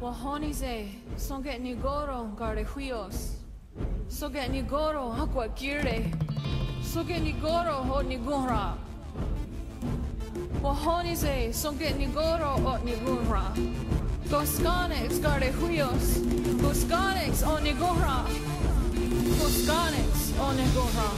Wahonize, eh. songe nigoro garde huios. Songe nigoro aqua gire. Eh. Songe nigoro o nigura. Wahonize, eh. songe nigoro o nigura. Goskanix garde huios. O nigura. Goskanix o nigura.